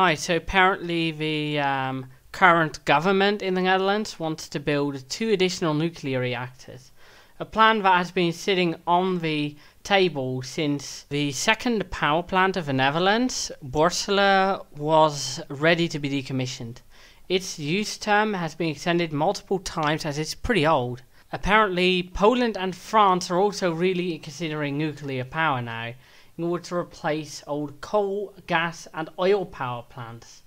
Hi, so apparently the um, current government in the Netherlands wants to build two additional nuclear reactors. A plan that has been sitting on the table since the second power plant of the Netherlands, Borssele, was ready to be decommissioned. Its use term has been extended multiple times as it's pretty old. Apparently, Poland and France are also really considering nuclear power now in order to replace old coal, gas, and oil power plants.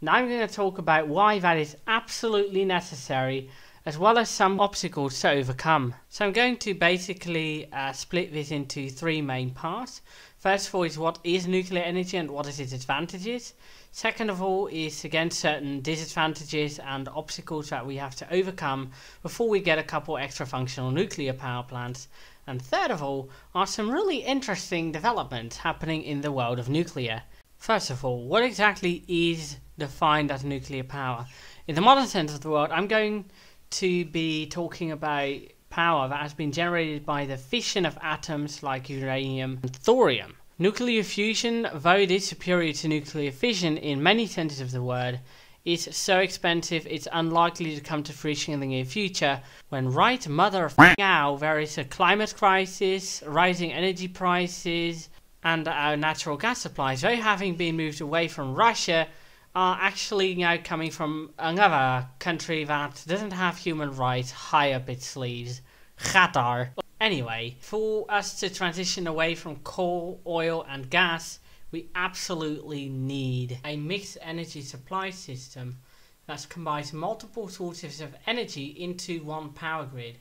Now I'm going to talk about why that is absolutely necessary as well as some obstacles to overcome. So I'm going to basically uh, split this into three main parts. First of all is what is nuclear energy and what is its advantages. Second of all is again certain disadvantages and obstacles that we have to overcome before we get a couple extra functional nuclear power plants. And third of all are some really interesting developments happening in the world of nuclear. First of all, what exactly is defined as nuclear power? In the modern sense of the word, I'm going to be talking about power that has been generated by the fission of atoms like uranium and thorium. Nuclear fusion, though it is superior to nuclear fission in many senses of the word, is so expensive it's unlikely to come to fruition in the near future when right mother of now there is a climate crisis, rising energy prices and our natural gas supplies, though having been moved away from Russia, are actually now coming from another country that doesn't have human rights high up its sleeves, Qatar. Anyway, for us to transition away from coal, oil and gas, we absolutely need a mixed energy supply system that combines multiple sources of energy into one power grid.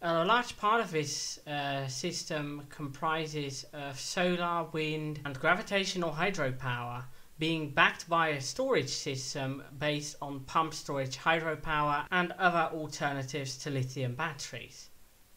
A large part of this uh, system comprises of solar, wind, and gravitational hydropower, being backed by a storage system based on pump storage hydropower and other alternatives to lithium batteries.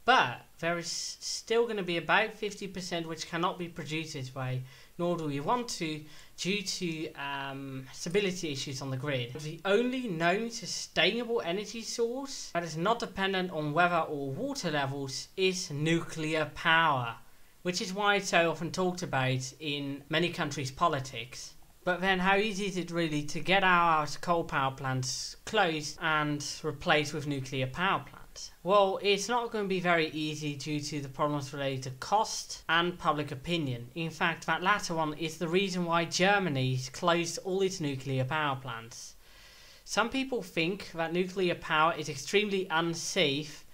But there is still going to be about 50% which cannot be produced this way, nor do we want to, due to um, stability issues on the grid. The only known sustainable energy source that is not dependent on weather or water levels is nuclear power, which is why it's so often talked about in many countries' politics. But then, how easy is it really to get our coal power plants closed and replaced with nuclear power plants? Well, it's not going to be very easy due to the problems related to cost and public opinion. In fact, that latter one is the reason why Germany closed all its nuclear power plants. Some people think that nuclear power is extremely unsafe,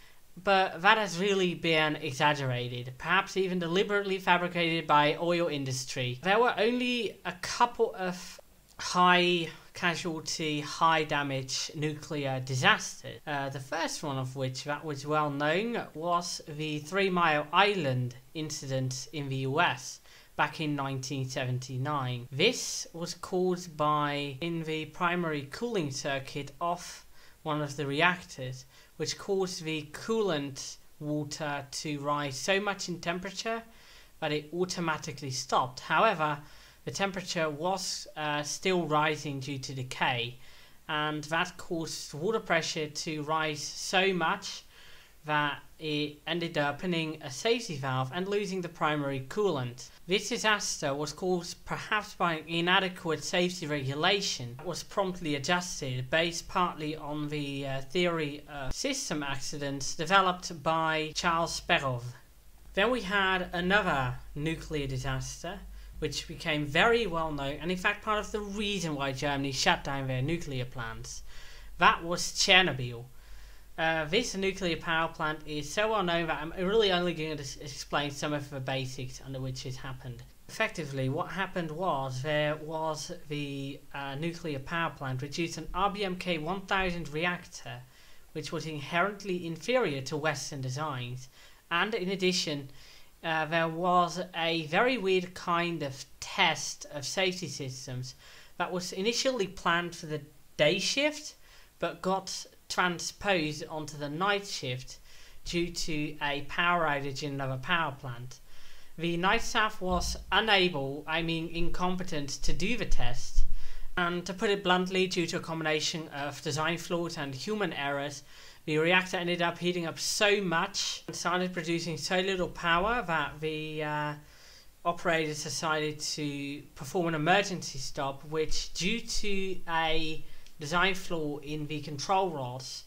but that has really been exaggerated, perhaps even deliberately fabricated by oil industry. There were only a couple of high casualty, high damage nuclear disaster. Uh, the first one of which that was well known was the Three Mile Island incident in the US back in 1979. This was caused by in the primary cooling circuit of one of the reactors, which caused the coolant water to rise so much in temperature that it automatically stopped. However, the temperature was uh, still rising due to decay, and that caused water pressure to rise so much that it ended up opening a safety valve and losing the primary coolant. This disaster was caused perhaps by inadequate safety regulation that was promptly adjusted based partly on the uh, theory of system accidents developed by Charles Perrow. Then we had another nuclear disaster which became very well known and in fact part of the reason why Germany shut down their nuclear plants. That was Chernobyl. Uh, this nuclear power plant is so well known that I'm really only going to explain some of the basics under which it happened. Effectively, what happened was there was the uh, nuclear power plant which used an RBMK 1000 reactor, which was inherently inferior to Western designs, and in addition, uh, there was a very weird kind of test of safety systems that was initially planned for the day shift but got transposed onto the night shift due to a power outage in another power plant. The night staff was unable, I mean incompetent, to do the test, and to put it bluntly, due to a combination of design flaws and human errors, the reactor ended up heating up so much and started producing so little power that the uh, operators decided to perform an emergency stop, which, due to a design flaw in the control rods,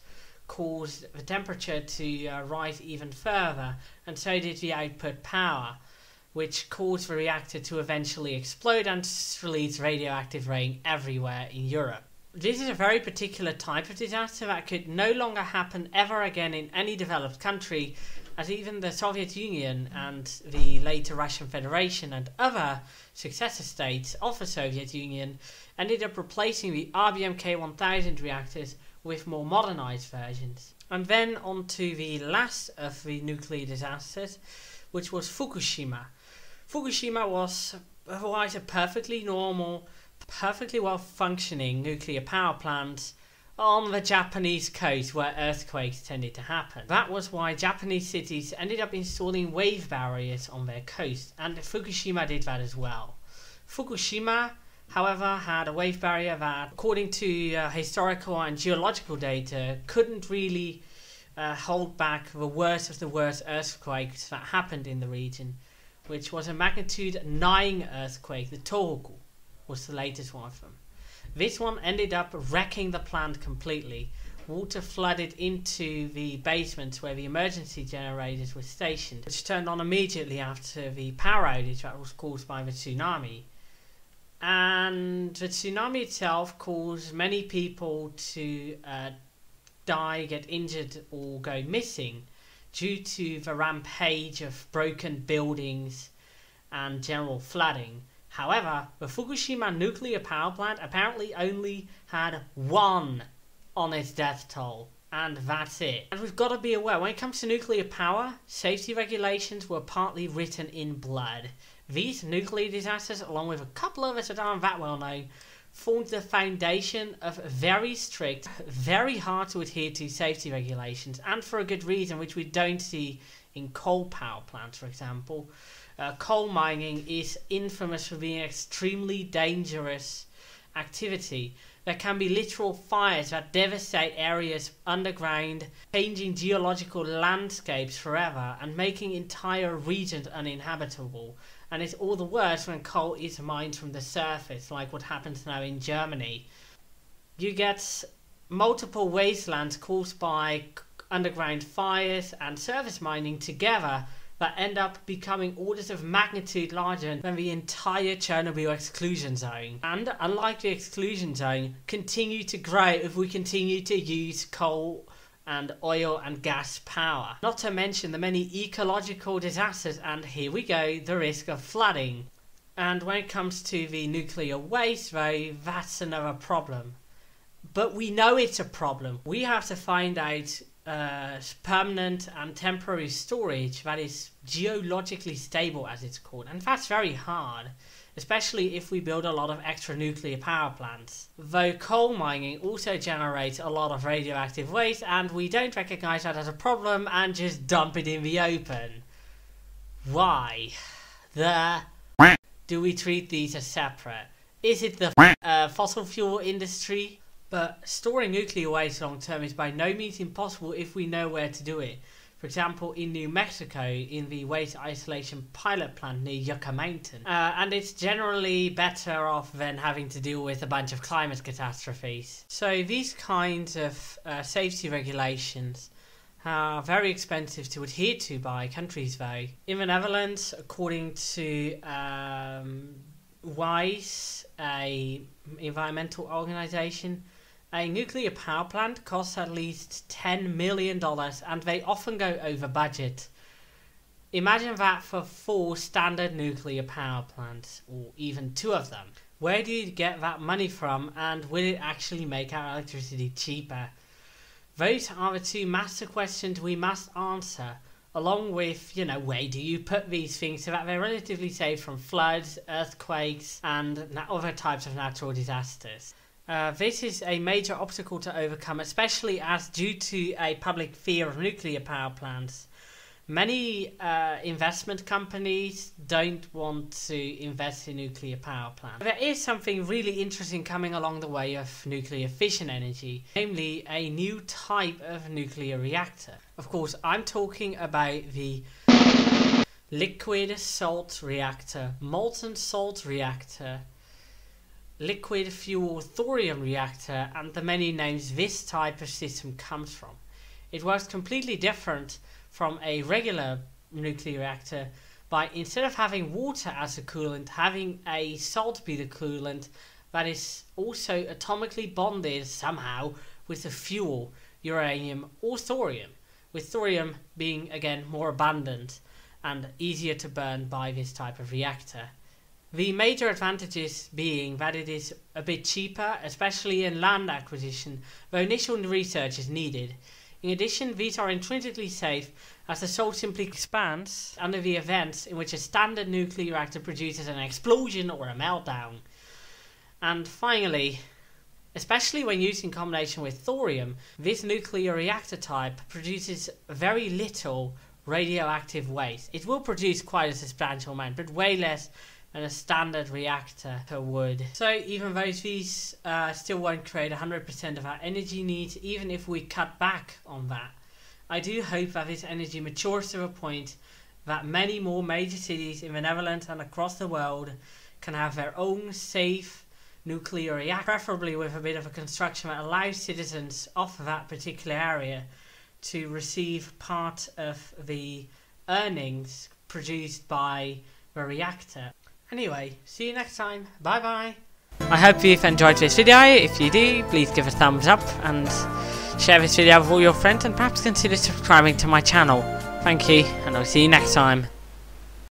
caused the temperature to uh, rise even further, and so did the output power, which caused the reactor to eventually explode and release radioactive rain everywhere in Europe. This is a very particular type of disaster that could no longer happen ever again in any developed country as even the Soviet Union and the later Russian Federation and other successor states of the Soviet Union ended up replacing the RBMK 1000 reactors with more modernized versions. And then on to the last of the nuclear disasters, which was Fukushima. Fukushima was otherwise a perfectly normal, perfectly well functioning nuclear power plant on the Japanese coast where earthquakes tended to happen. That was why Japanese cities ended up installing wave barriers on their coast, and Fukushima did that as well. Fukushima, however, had a wave barrier that, according to uh, historical and geological data, couldn't really uh, hold back the worst of the worst earthquakes that happened in the region, which was a magnitude 9 earthquake. The Tohoku was the latest one of them. This one ended up wrecking the plant completely. Water flooded into the basement where the emergency generators were stationed, which turned on immediately after the power outage that was caused by the tsunami. And the tsunami itself caused many people to uh, die, get injured, or go missing due to the rampage of broken buildings and general flooding. However, the Fukushima nuclear power plant apparently only had one on its death toll, and that's it. And we've got to be aware when it comes to nuclear power, safety regulations were partly written in blood. These nuclear disasters, along with a couple others that aren't that well known, formed the foundation of very strict, very hard to adhere to safety regulations, and for a good reason, which we don't see in coal power plants, for example. Uh, coal mining is infamous for being an extremely dangerous activity. There can be literal fires that devastate areas underground, changing geological landscapes forever and making entire regions uninhabitable. And it's all the worse when coal is mined from the surface, like what happens now in Germany. You get multiple wastelands caused by underground fires and surface mining together that end up becoming orders of magnitude larger than the entire Chernobyl exclusion zone. And unlike the exclusion zone, continue to grow if we continue to use coal and oil and gas power. Not to mention the many ecological disasters, and here we go, the risk of flooding. And when it comes to the nuclear waste, though, that's another problem. But we know it's a problem. We have to find out uh, permanent and temporary storage that is geologically stable, as it's called, and that's very hard, especially if we build a lot of extra nuclear power plants. Though coal mining also generates a lot of radioactive waste, and we don't recognize that as a problem and just dump it in the open. Why? The do we treat these as separate? Is it the uh, fossil fuel industry but storing nuclear waste long term is by no means impossible if we know where to do it. For example, in New Mexico, in the waste isolation pilot plant near Yucca Mountain. Uh, and it's generally better off than having to deal with a bunch of climate catastrophes. So these kinds of uh, safety regulations are very expensive to adhere to by countries, though. In the Netherlands, according to um, WISE, a environmental organization, a nuclear power plant costs at least $10 million and they often go over budget. Imagine that for four standard nuclear power plants, or even two of them. Where do you get that money from, and will it actually make our electricity cheaper? Those are the two master questions we must answer, along with, you know, where do you put these things so that they're relatively safe from floods, earthquakes, and other types of natural disasters. Uh, this is a major obstacle to overcome, especially as due to a public fear of nuclear power plants, many uh, investment companies don't want to invest in nuclear power plants. There is something really interesting coming along the way of nuclear fission energy, namely a new type of nuclear reactor. Of course, I'm talking about the liquid salt reactor, molten salt reactor, liquid fuel thorium reactor, and the many names this type of system comes from. It works completely different from a regular nuclear reactor by instead of having water as a coolant, having a salt be the coolant that is also atomically bonded somehow with the fuel, uranium or thorium, with thorium being again more abundant and easier to burn by this type of reactor. The major advantages being that it is a bit cheaper, especially in land acquisition, though initial research is needed. In addition, these are intrinsically safe as the salt simply expands under the events in which a standard nuclear reactor produces an explosion or a meltdown. And finally, especially when used in combination with thorium, this nuclear reactor type produces very little radioactive waste. It will produce quite a substantial amount, but way less than a standard reactor would. So even though these uh, still won't create 100% of our energy needs, even if we cut back on that, I do hope that this energy matures to a point that many more major cities in the Netherlands and across the world can have their own safe nuclear reactor, preferably with a bit of a construction that allows citizens of that particular area to receive part of the earnings produced by the reactor. Anyway, see you next time. Bye bye. I hope you've enjoyed this video. If you do, please give a thumbs up and share this video with all your friends and perhaps consider subscribing to my channel. Thank you, and I'll see you next time.